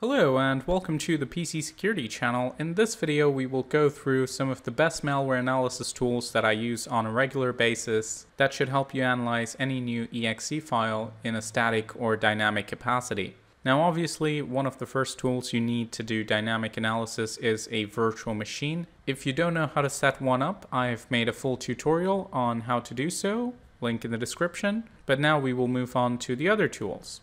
Hello and welcome to the PC Security channel. In this video we will go through some of the best malware analysis tools that I use on a regular basis that should help you analyze any new exe file in a static or dynamic capacity. Now obviously one of the first tools you need to do dynamic analysis is a virtual machine. If you don't know how to set one up, I've made a full tutorial on how to do so, link in the description. But now we will move on to the other tools.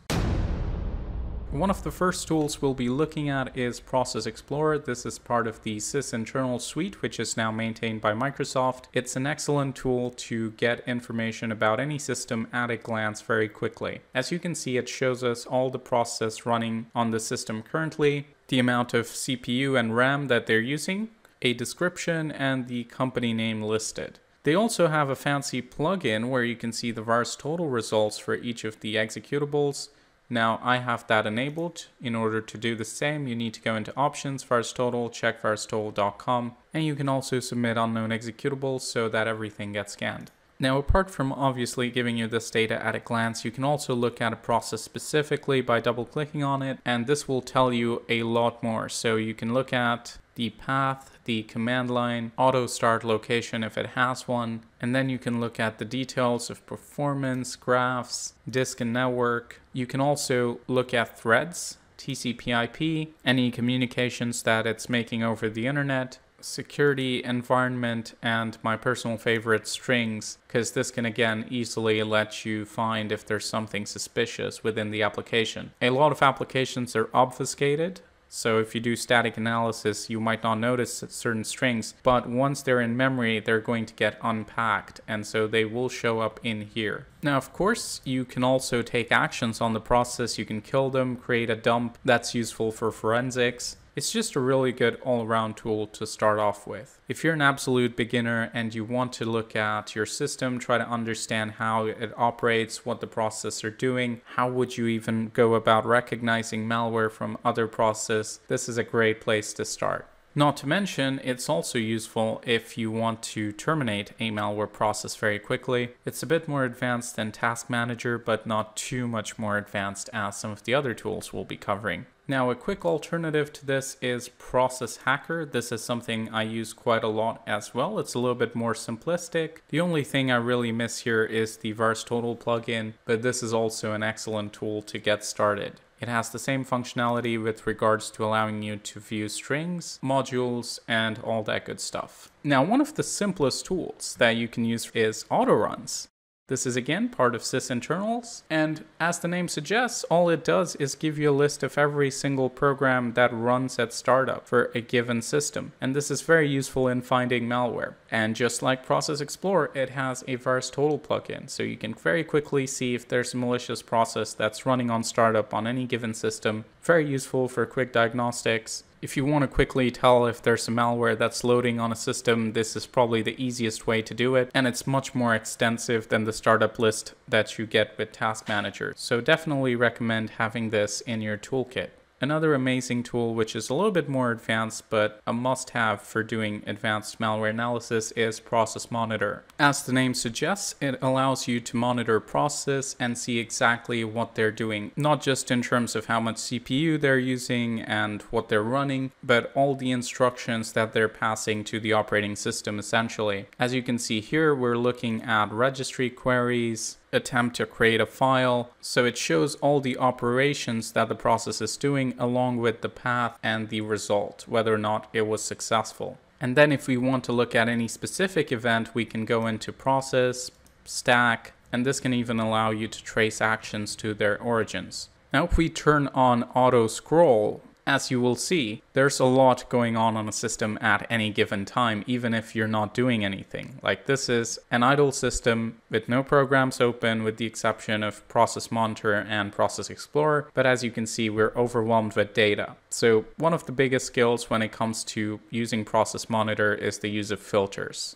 One of the first tools we'll be looking at is Process Explorer. This is part of the sysinternal suite, which is now maintained by Microsoft. It's an excellent tool to get information about any system at a glance very quickly. As you can see, it shows us all the process running on the system currently, the amount of CPU and RAM that they're using, a description, and the company name listed. They also have a fancy plugin where you can see the VirusTotal results for each of the executables, now I have that enabled. In order to do the same, you need to go into options, VirusTotal, check virustotal.com, and you can also submit unknown executables so that everything gets scanned. Now, apart from obviously giving you this data at a glance, you can also look at a process specifically by double clicking on it, and this will tell you a lot more. So you can look at the path, the command line, auto start location if it has one, and then you can look at the details of performance, graphs, disk and network. You can also look at threads, TCP IP, any communications that it's making over the internet, security, environment, and my personal favorite, strings, because this can again easily let you find if there's something suspicious within the application. A lot of applications are obfuscated, so if you do static analysis, you might not notice certain strings, but once they're in memory, they're going to get unpacked, and so they will show up in here. Now, of course, you can also take actions on the process. You can kill them, create a dump. That's useful for forensics. It's just a really good all-around tool to start off with. If you're an absolute beginner and you want to look at your system, try to understand how it operates, what the processes are doing, how would you even go about recognizing malware from other processes, this is a great place to start. Not to mention, it's also useful if you want to terminate a malware process very quickly. It's a bit more advanced than Task Manager, but not too much more advanced as some of the other tools we'll be covering. Now, a quick alternative to this is Process Hacker. This is something I use quite a lot as well. It's a little bit more simplistic. The only thing I really miss here is the VirusTotal plugin, but this is also an excellent tool to get started. It has the same functionality with regards to allowing you to view strings, modules, and all that good stuff. Now, one of the simplest tools that you can use is autoruns. This is again part of sysinternals, and as the name suggests, all it does is give you a list of every single program that runs at startup for a given system. And this is very useful in finding malware. And just like Process Explorer, it has a VirusTotal plugin, so you can very quickly see if there's a malicious process that's running on startup on any given system. Very useful for quick diagnostics if you want to quickly tell if there's some malware that's loading on a system, this is probably the easiest way to do it, and it's much more extensive than the startup list that you get with Task Manager. So definitely recommend having this in your toolkit. Another amazing tool, which is a little bit more advanced but a must have for doing advanced malware analysis, is Process Monitor. As the name suggests, it allows you to monitor process and see exactly what they're doing, not just in terms of how much CPU they're using and what they're running, but all the instructions that they're passing to the operating system essentially. As you can see here, we're looking at registry queries, attempt to create a file. So it shows all the operations that the process is doing along with the path and the result, whether or not it was successful. And then if we want to look at any specific event, we can go into process, stack, and this can even allow you to trace actions to their origins. Now if we turn on auto scroll, as you will see, there's a lot going on on a system at any given time, even if you're not doing anything. Like this is an idle system with no programs open with the exception of Process Monitor and Process Explorer, but as you can see, we're overwhelmed with data. So one of the biggest skills when it comes to using Process Monitor is the use of filters.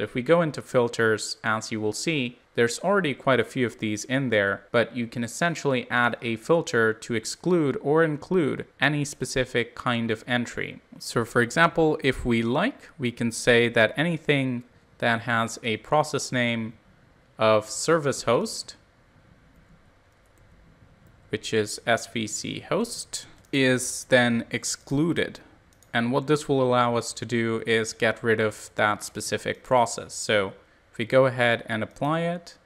If we go into filters, as you will see, there's already quite a few of these in there, but you can essentially add a filter to exclude or include any specific kind of entry. So for example, if we like, we can say that anything that has a process name of service host, which is svc host, is then excluded. And what this will allow us to do is get rid of that specific process. So if we go ahead and apply it,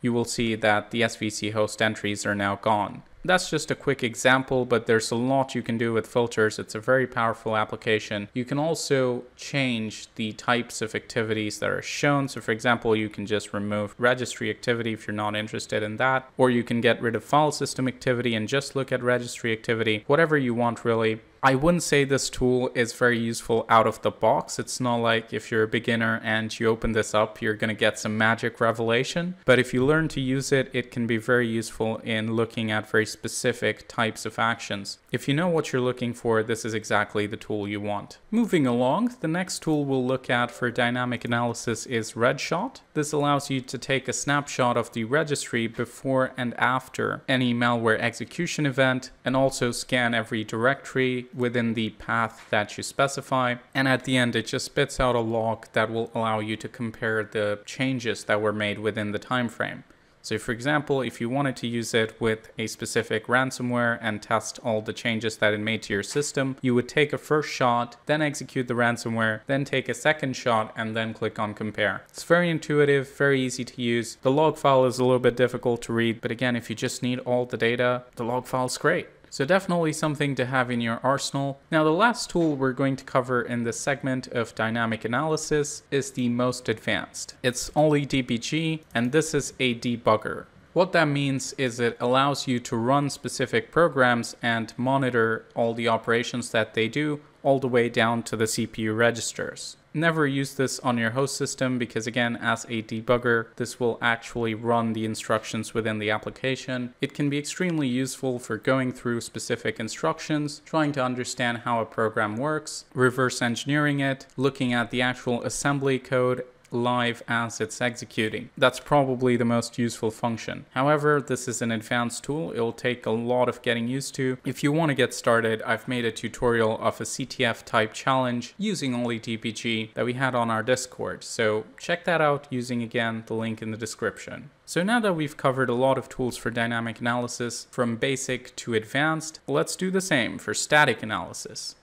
you will see that the SVC host entries are now gone. That's just a quick example, but there's a lot you can do with filters. It's a very powerful application. You can also change the types of activities that are shown. So for example, you can just remove registry activity if you're not interested in that, or you can get rid of file system activity and just look at registry activity, whatever you want really. I wouldn't say this tool is very useful out of the box. It's not like if you're a beginner and you open this up, you're going to get some magic revelation. But if you learn to use it, it can be very useful in looking at very specific types of actions. If you know what you're looking for, this is exactly the tool you want. Moving along, the next tool we'll look at for dynamic analysis is Regshot. This allows you to take a snapshot of the registry before and after any malware execution event and also scan every directory within the path that you specify. And at the end, it just spits out a log that will allow you to compare the changes that were made within the time frame. So for example, if you wanted to use it with a specific ransomware and test all the changes that it made to your system, you would take a first shot, then execute the ransomware, then take a second shot, and then click on compare. It's very intuitive, very easy to use. The log file is a little bit difficult to read, but again, if you just need all the data, the log file is great. So definitely something to have in your arsenal. Now the last tool we're going to cover in this segment of dynamic analysis is the most advanced. It's OllyDbg and this is a debugger. What that means is it allows you to run specific programs and monitor all the operations that they do all the way down to the CPU registers. Never use this on your host system because again, as a debugger, this will actually run the instructions within the application. It can be extremely useful for going through specific instructions, trying to understand how a program works, reverse engineering it, looking at the actual assembly code live as it's executing. That's probably the most useful function. However, this is an advanced tool. It'll take a lot of getting used to. If you want to get started, I've made a tutorial of a CTF type challenge using OllyDbg that we had on our Discord. So check that out using again the link in the description. So now that we've covered a lot of tools for dynamic analysis from basic to advanced, let's do the same for static analysis.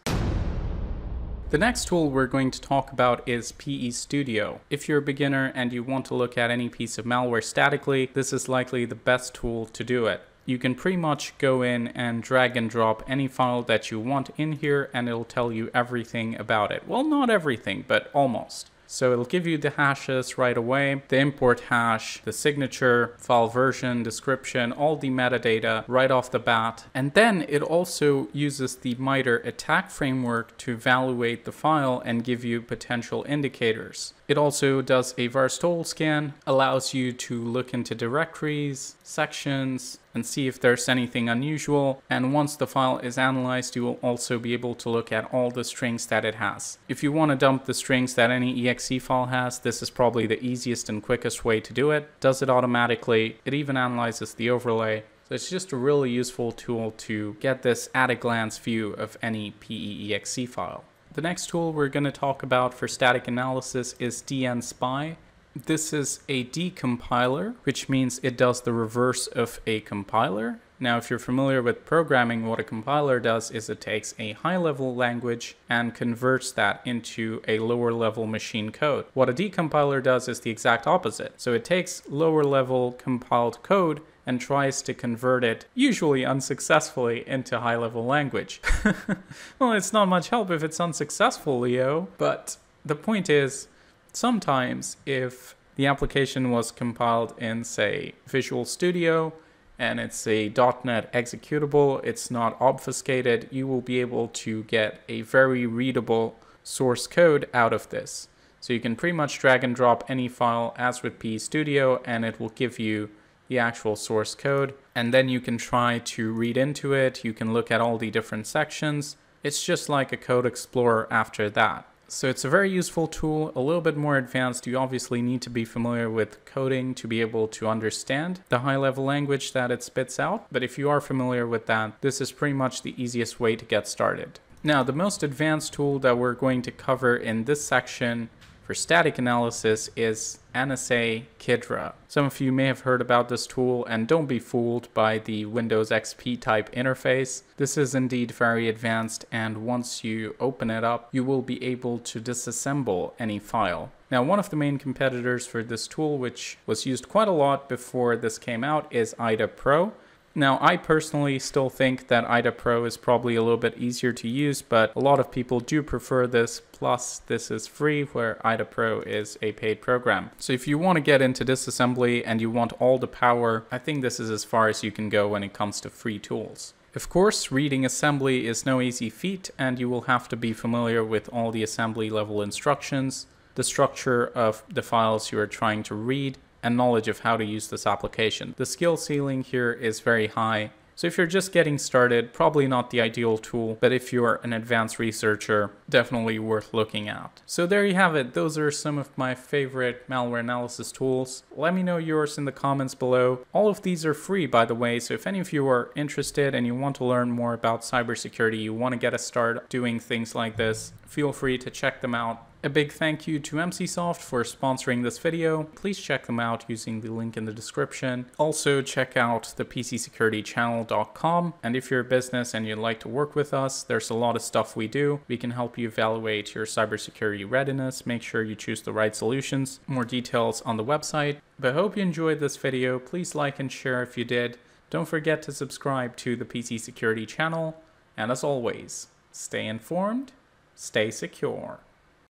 The next tool we're going to talk about is PE Studio. If you're a beginner and you want to look at any piece of malware statically, this is likely the best tool to do it. You can pretty much go in and drag and drop any file that you want in here and it'll tell you everything about it. Well, not everything, but almost. So it'll give you the hashes right away, the import hash, the signature, file version, description, all the metadata right off the bat. And then it also uses the MITRE ATT&CK framework to evaluate the file and give you potential indicators. It also does a VARS scan, allows you to look into directories, sections, and see if there's anything unusual. And once the file is analyzed, you will also be able to look at all the strings that it has. If you want to dump the strings that any exe file has, this is probably the easiest and quickest way to do it. Does it automatically. It even analyzes the overlay. So it's just a really useful tool to get this at a glance view of any PEEXE file. The next tool we're going to talk about for static analysis is dnSpy. This is a decompiler, which means it does the reverse of a compiler. Now, if you're familiar with programming, what a compiler does is it takes a high-level language and converts that into a lower-level machine code. What a decompiler does is the exact opposite. So it takes lower-level compiled code and tries to convert it, usually unsuccessfully, into high level language. well, it's not much help if it's unsuccessful, Leo, but the point is, sometimes if the application was compiled in, say, Visual Studio, and it's a .NET executable, it's not obfuscated, you will be able to get a very readable source code out of this. So you can pretty much drag and drop any file as with Studio and it will give you the actual source code, and then you can try to read into it. You can look at all the different sections. It's just like a code explorer after that. So it's a very useful tool, a little bit more advanced. You obviously need to be familiar with coding to be able to understand the high level language that it spits out. But if you are familiar with that, this is pretty much the easiest way to get started. Now, the most advanced tool that we're going to cover in this section for static analysis is NSA Ghidra. Some of you may have heard about this tool and don't be fooled by the Windows XP type interface. This is indeed very advanced and once you open it up, you will be able to disassemble any file. Now, one of the main competitors for this tool, which was used quite a lot before this came out, is IDA Pro. Now, I personally still think that IDA Pro is probably a little bit easier to use, but a lot of people do prefer this. Plus, this is free, where IDA Pro is a paid program. So if you want to get into disassembly and you want all the power, I think this is as far as you can go when it comes to free tools. Of course, reading assembly is no easy feat, and you will have to be familiar with all the assembly level instructions, the structure of the files you are trying to read, and knowledge of how to use this application. The skill ceiling here is very high. So if you're just getting started, probably not the ideal tool, but if you're an advanced researcher, definitely worth looking at. So there you have it. Those are some of my favorite malware analysis tools. Let me know yours in the comments below. All of these are free, by the way, so if any of you are interested and you want to learn more about cybersecurity, you want to get a start doing things like this, feel free to check them out. A big thank you to Emsisoft for sponsoring this video. Please check them out using the link in the description. Also check out the PCSecurityChannel.com and if you're a business and you'd like to work with us, there's a lot of stuff we do. We can help you evaluate your cybersecurity readiness, make sure you choose the right solutions. More details on the website. But I hope you enjoyed this video. Please like and share if you did. Don't forget to subscribe to the PC Security channel. And as always, stay informed, stay secure.